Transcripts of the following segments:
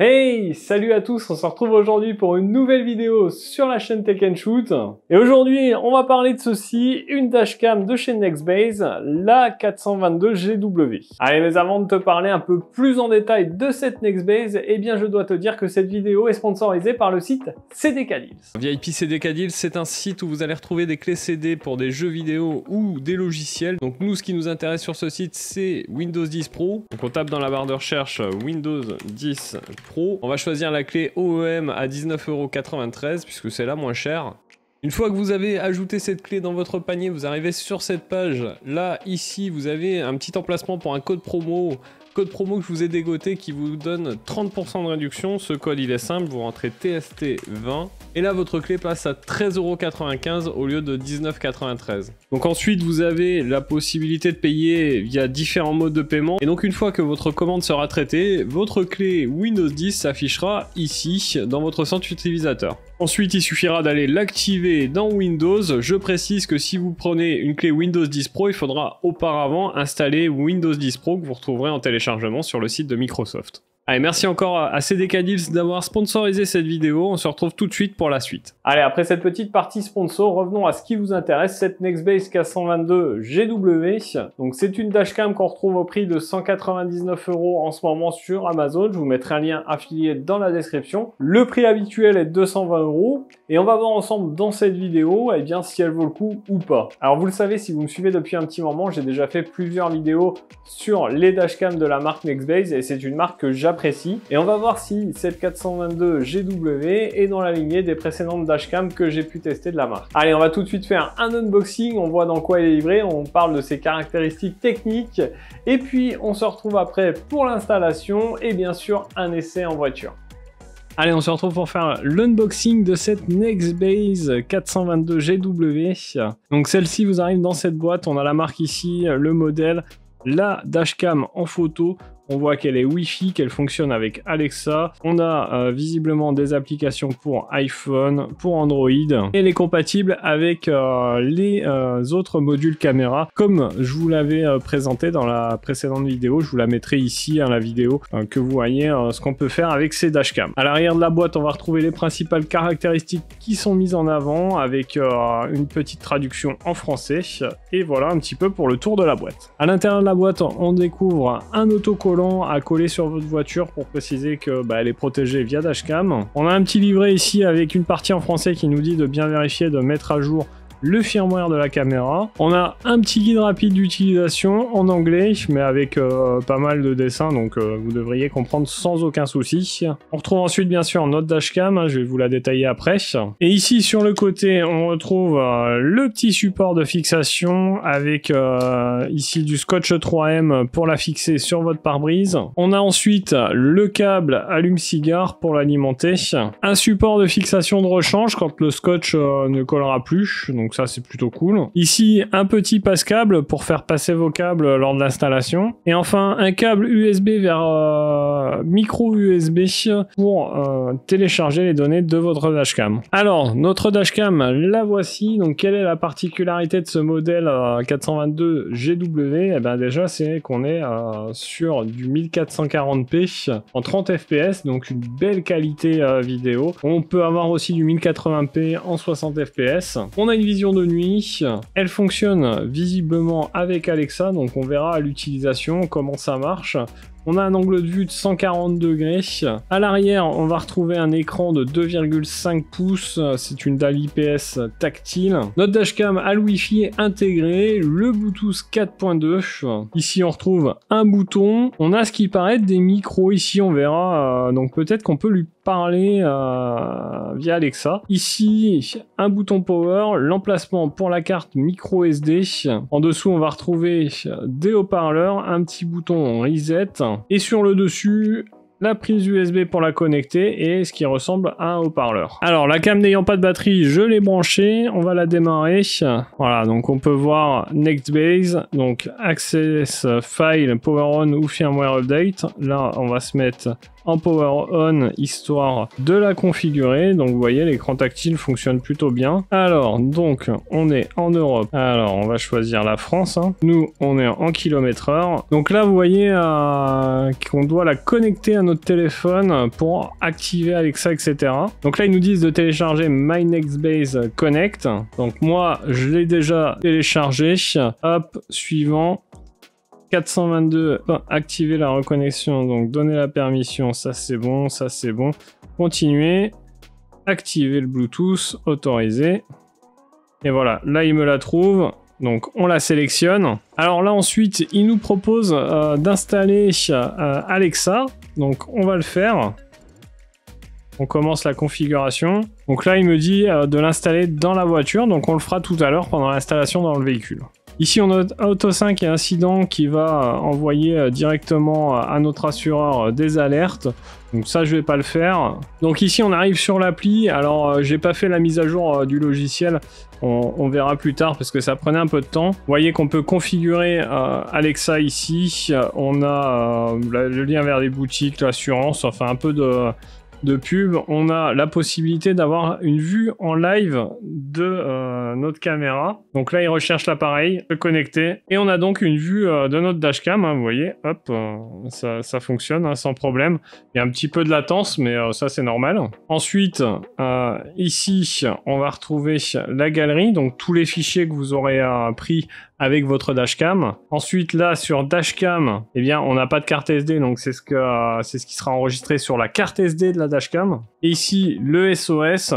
Hey, salut à tous, on se retrouve aujourd'hui pour une nouvelle vidéo sur la chaîne Tech Shoot. Et aujourd'hui, on va parler de ceci, une dashcam de chez Nextbase, la 422GW. Allez, mais avant de te parler un peu plus en détail de cette Nextbase, eh bien je dois te dire que cette vidéo est sponsorisée par le site CDK Deals. VIP CDK Deals, c'est un site où vous allez retrouver des clés CD pour des jeux vidéo ou des logiciels. Donc nous, ce qui nous intéresse sur ce site, c'est Windows 10 Pro. Donc on tape dans la barre de recherche Windows 10 on va choisir la clé OEM à 19,93€ puisque c'est la moins chère. Une fois que vous avez ajouté cette clé dans votre panier, vous arrivez sur cette page. Là, ici, vous avez un petit emplacement pour un code promo code promo que je vous ai dégoté qui vous donne 30% de réduction. Ce code il est simple, vous rentrez TST20 et là votre clé passe à 13,95€ au lieu de 19,93€. Donc ensuite vous avez la possibilité de payer via différents modes de paiement et donc une fois que votre commande sera traitée, votre clé Windows 10 s'affichera ici dans votre centre utilisateur. Ensuite, il suffira d'aller l'activer dans Windows. Je précise que si vous prenez une clé Windows 10 Pro, il faudra auparavant installer Windows 10 Pro que vous retrouverez en téléchargement sur le site de Microsoft. Allez, merci encore à CDK d'avoir sponsorisé cette vidéo. On se retrouve tout de suite pour la suite. Allez, après cette petite partie sponsor, revenons à ce qui vous intéresse, cette Nextbase K122 GW. Donc c'est une dashcam qu'on retrouve au prix de 199 euros en ce moment sur Amazon. Je vous mettrai un lien affilié dans la description. Le prix habituel est 220 euros. Et on va voir ensemble dans cette vidéo, eh bien, si elle vaut le coup ou pas. Alors vous le savez, si vous me suivez depuis un petit moment, j'ai déjà fait plusieurs vidéos sur les dashcams de la marque Nextbase et c'est une marque que j'apprécie et on va voir si cette 422 GW est dans la lignée des précédentes dashcam que j'ai pu tester de la marque. Allez, on va tout de suite faire un unboxing, on voit dans quoi elle est livrée, on parle de ses caractéristiques techniques, et puis on se retrouve après pour l'installation et bien sûr un essai en voiture. Allez, on se retrouve pour faire l'unboxing de cette Nextbase 422 GW. Donc celle-ci vous arrive dans cette boîte, on a la marque ici, le modèle, la dashcam en photo. On voit qu'elle est Wi-Fi, qu'elle fonctionne avec Alexa. On a euh, visiblement des applications pour iPhone, pour Android. Elle est compatible avec euh, les euh, autres modules caméra. Comme je vous l'avais présenté dans la précédente vidéo, je vous la mettrai ici, hein, la vidéo, que vous voyez ce qu'on peut faire avec ces dashcams. À l'arrière de la boîte, on va retrouver les principales caractéristiques qui sont mises en avant avec une petite traduction en français. Et voilà un petit peu pour le tour de la boîte. À l'intérieur de la boîte, on découvre un autocollant à coller sur votre voiture pour préciser que bah, elle est protégée via dashcam. On a un petit livret ici avec une partie en français qui nous dit de bien vérifier de mettre à jour le firmware de la caméra. On a un petit guide rapide d'utilisation en anglais, mais avec euh, pas mal de dessins, donc euh, vous devriez comprendre sans aucun souci. On retrouve ensuite bien sûr notre dashcam, hein, je vais vous la détailler après. Et ici sur le côté, on retrouve euh, le petit support de fixation avec ici du scotch 3M pour la fixer sur votre pare-brise. On a ensuite le câble allume-cigare pour l'alimenter. Un support de fixation de rechange quand le scotch ne collera plus, ça c'est plutôt cool. Ici, un petit passe-câble pour faire passer vos câbles lors de l'installation. Et enfin, un câble USB vers euh, micro USB pour euh, télécharger les données de votre dashcam. Alors, notre dashcam, la voici. Donc, quelle est la particularité de ce modèle 422 GW Eh bien déjà, c'est qu'on est, euh, sur du 1440p en 30 fps, donc une belle qualité vidéo. On peut avoir aussi du 1080p en 60 fps. On a une vision de nuit. Elle fonctionne visiblement avec Alexa, donc on verra à l'utilisation comment ça marche. On a un angle de vue de 140 degrés. À l'arrière, on va retrouver un écran de 2,5 pouces. C'est une dalle IPS tactile. Notre dashcam le Wi-Fi intégré, le Bluetooth 4.2. Ici, on retrouve un bouton. On a ce qui paraît des micros. Ici, on verra. Euh, donc peut-être qu'on peut lui parler euh, via Alexa. Ici, un bouton power, l'emplacement pour la carte micro SD. En dessous, on va retrouver des haut-parleurs, un petit bouton reset et sur le dessus, la prise USB pour la connecter et ce qui ressemble à un haut-parleur. Alors la cam n'ayant pas de batterie, je l'ai branchée, on va la démarrer. Voilà, donc on peut voir Nextbase, donc Access File Power On ou Firmware Update. Là, on va se mettre en power on histoire de la configurer. Donc vous voyez, l'écran tactile fonctionne plutôt bien. Alors, donc, on est en Europe. Alors, on va choisir la France. hein. Nous, on est en kilomètres heure. Donc là, vous voyez euh, qu'on doit la connecter à notre téléphone pour activer Alexa, etc. Donc là, ils nous disent de télécharger My Nextbase Connect. Donc moi, je l'ai déjà téléchargé. Hop, suivant. 422, Enfin, activer la reconnexion, donc donner la permission, ça c'est bon, ça c'est bon. Continuer, activer le Bluetooth, autoriser. Et voilà, là il me la trouve, donc on la sélectionne. Alors là ensuite, il nous propose euh, d'installer euh, Alexa, donc on va le faire. On commence la configuration. Donc là, il me dit euh, de l'installer dans la voiture, donc on le fera tout à l'heure pendant l'installation dans le véhicule. Ici, on a Auto 5 et Incident qui va euh, envoyer euh, directement euh, à notre assureur euh, des alertes. Donc ça, je vais pas le faire. Donc ici, on arrive sur l'appli. Alors, euh, j'ai pas fait la mise à jour euh, du logiciel. On, verra plus tard parce que ça prenait un peu de temps. Vous voyez qu'on peut configurer euh, Alexa ici. Euh, On a euh, le lien vers les boutiques, l'assurance, enfin un peu de de pub, on a la possibilité d'avoir une vue en live de euh, notre caméra. Donc là, il recherche l'appareil, le connecter, et on a donc une vue euh, de notre dashcam. hein, vous voyez, hop, euh, ça, fonctionne hein, sans problème. Il y a un petit peu de latence, mais ça c'est normal. Ensuite, ici, on va retrouver la galerie, donc tous les fichiers que vous aurez pris avec votre dashcam. Ensuite, là, sur dashcam, eh bien, on n'a pas de carte SD, donc c'est ce que euh, ce qui sera enregistré sur la carte SD de la dashcam. Et ici, le SOS.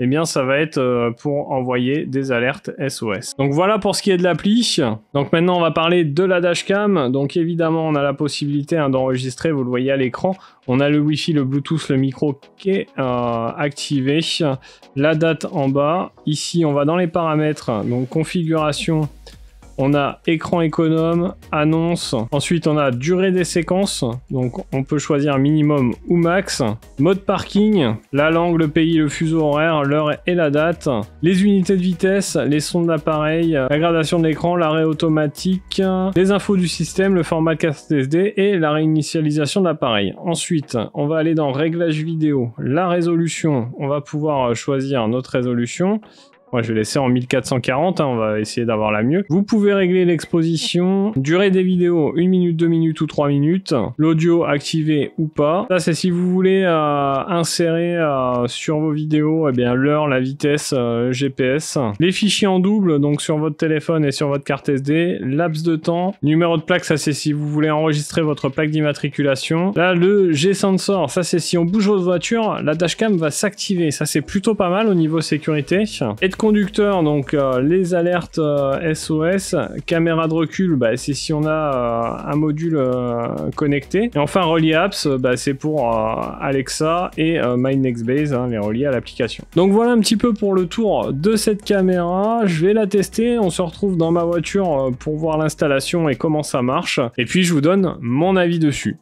Eh bien, ça va être euh, pour envoyer des alertes SOS. Donc voilà pour ce qui est de l'appli. Donc maintenant, on va parler de la dashcam. Donc évidemment, on a la possibilité hein, d'enregistrer, vous le voyez à l'écran. On a le Wi-Fi, le Bluetooth, le micro qui est euh, activé. La date en bas. Ici, on va dans les paramètres. Donc configuration. On a écran économe, annonce. Ensuite, on a durée des séquences. Donc, on peut choisir minimum ou max. Mode parking, la langue, le pays, le fuseau horaire, l'heure et la date. Les unités de vitesse, les sons de l'appareil, la gradation de l'écran, l'arrêt automatique, les infos du système, le format carte SD et la réinitialisation de l'appareil. Ensuite, on va aller dans réglage vidéo, la résolution. On va pouvoir choisir notre résolution. Moi, je vais laisser en 1440, hein, on va essayer d'avoir la mieux. Vous pouvez régler l'exposition, durée des vidéos, 1 minute, 2 minutes ou 3 minutes, l'audio activé ou pas. Ça, c'est si vous voulez euh, insérer euh, sur vos vidéos eh bien l'heure, la vitesse, euh, GPS. Les fichiers en double, donc sur votre téléphone et sur votre carte SD. Laps de temps, numéro de plaque, ça c'est si vous voulez enregistrer votre plaque d'immatriculation. Là, le G-Sensor, ça c'est si on bouge votre voiture, la dashcam va s'activer. Ça c'est plutôt pas mal au niveau sécurité. Conducteur, donc euh, les alertes euh, SOS, caméra de recul, bah, c'est si on a euh, un module euh, connecté. Et enfin, relié apps, euh, bah, c'est pour euh, Alexa et euh, My Nextbase, hein, les relier à l'application. Donc voilà un petit peu pour le tour de cette caméra. Je vais la tester. On se retrouve dans ma voiture euh, pour voir l'installation et comment ça marche. Et puis je vous donne mon avis dessus.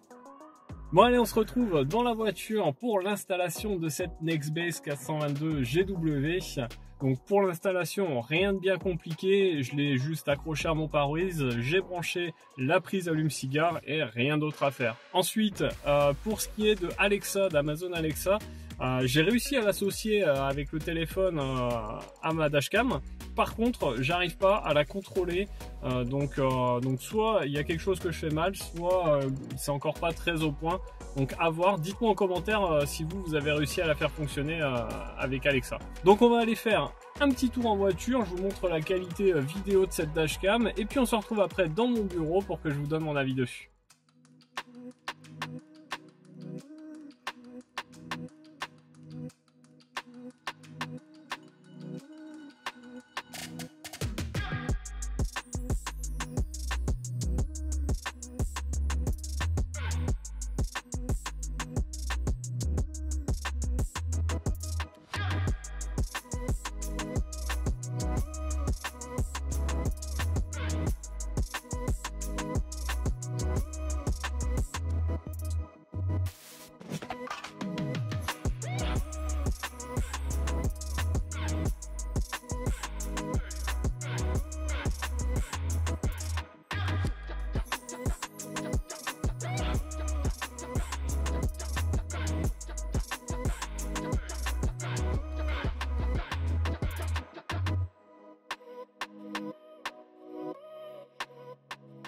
Bon allez, on se retrouve dans la voiture pour l'installation de cette Nextbase 422 GW. Donc pour l'installation, rien de bien compliqué, je l'ai juste accroché à mon pare-brise, j'ai branché la prise allume-cigare et rien d'autre à faire. Ensuite, euh, pour ce qui est de Alexa, d'Amazon Alexa, euh, j'ai réussi à l'associer euh, avec le téléphone à ma dashcam. Par contre, j'arrive pas à la contrôler. Euh, donc, euh, donc soit il y a quelque chose que je fais mal, soit euh, c'est encore pas très au point. Donc à voir. Dites-moi en commentaire si vous vous avez réussi à la faire fonctionner avec Alexa. Donc on va aller faire un petit tour en voiture. Je vous montre la qualité vidéo de cette dashcam et puis on se retrouve après dans mon bureau pour que je vous donne mon avis dessus.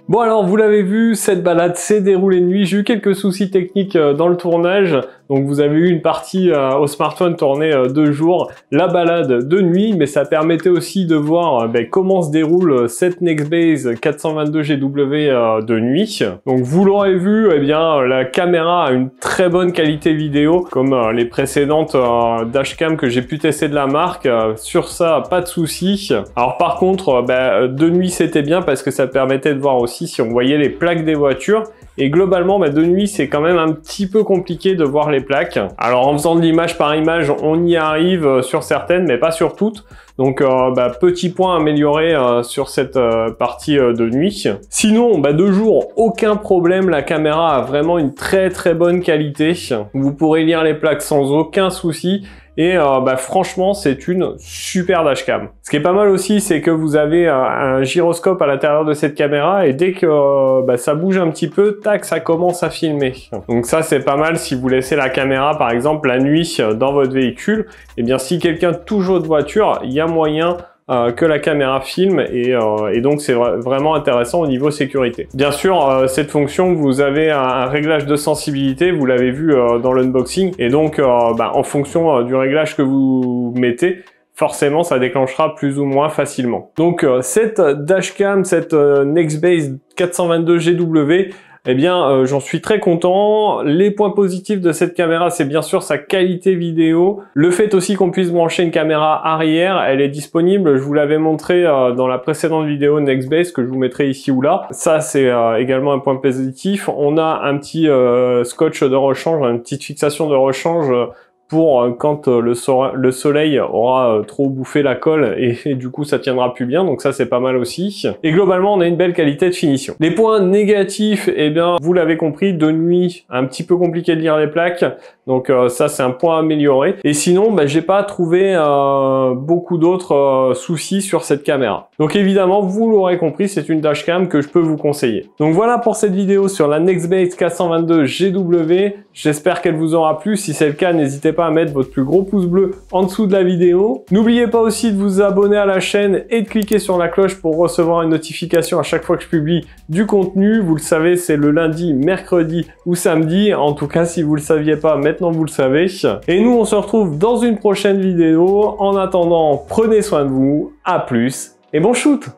Bon alors vous l'avez vu, cette balade s'est déroulée nuit, j'ai eu quelques soucis techniques euh, dans le tournage, donc vous avez eu une partie euh, au smartphone tournée euh, deux jours, la balade de nuit, mais ça permettait aussi de voir ben, comment se déroule cette Nextbase 422 GW de nuit. Donc vous l'aurez vu, eh bien la caméra a une très bonne qualité vidéo, comme les précédentes dashcam que j'ai pu tester de la marque, sur ça pas de soucis. Alors par contre, ben, de nuit c'était bien parce que ça permettait de voir aussi si on voyait les plaques des voitures. Et globalement, bah, de nuit, c'est quand même un petit peu compliqué de voir les plaques. Alors en faisant de l'image par image, on y arrive euh, sur certaines, mais pas sur toutes. Donc euh, bah, petit point amélioré euh, sur cette partie de nuit. Sinon, bah, de jour, aucun problème. La caméra a vraiment une très très bonne qualité. Vous pourrez lire les plaques sans aucun souci. Et euh, bah, franchement, c'est une super dashcam. Ce qui est pas mal aussi, c'est que vous avez euh, un gyroscope à l'intérieur de cette caméra et dès que euh, bah, ça bouge un petit peu, tac, ça commence à filmer. Donc ça, c'est pas mal si vous laissez la caméra, par exemple, la nuit dans votre véhicule. Et eh bien, si quelqu'un touche votre voiture, il y a moyen euh, que la caméra filme et, euh, et donc c'est vraiment intéressant au niveau sécurité. Bien sûr, euh, cette fonction, vous avez un, réglage de sensibilité, vous l'avez vu dans l'unboxing, et donc bah, en fonction du réglage que vous mettez, forcément ça déclenchera plus ou moins facilement. Donc cette dashcam, cette Nextbase 422 GW, eh bien, euh, j'en suis très content. Les points positifs de cette caméra, c'est bien sûr sa qualité vidéo. Le fait aussi qu'on puisse brancher une caméra arrière, elle est disponible. Je vous l'avais montré euh, dans la précédente vidéo Nextbase que je vous mettrai ici ou là. Ça, c'est euh, également un point positif. On a un petit scotch de rechange, une petite fixation de rechange pour euh, quand euh, le, le, soleil aura euh, trop bouffé la colle et, du coup ça tiendra plus bien. Donc ça c'est pas mal aussi. Et globalement on a une belle qualité de finition. Les points négatifs eh bien vous l'avez compris de nuit un petit peu compliqué de lire les plaques. Donc ça c'est un point amélioré. Et sinon bah, j'ai pas trouvé beaucoup d'autres soucis sur cette caméra. Donc évidemment vous l'aurez compris c'est une dashcam que je peux vous conseiller. Donc voilà pour cette vidéo sur la Nextbase 422 GW j'espère qu'elle vous aura plu. Si c'est le cas n'hésitez pas à mettre votre plus gros pouce bleu en dessous de la vidéo. N'oubliez pas aussi de vous abonner à la chaîne et de cliquer sur la cloche pour recevoir une notification à chaque fois que je publie du contenu. Vous le savez, c'est le lundi, mercredi ou samedi. En tout cas, si vous le saviez pas, maintenant vous le savez. Et nous, on se retrouve dans une prochaine vidéo. En attendant, prenez soin de vous. À plus et bon shoot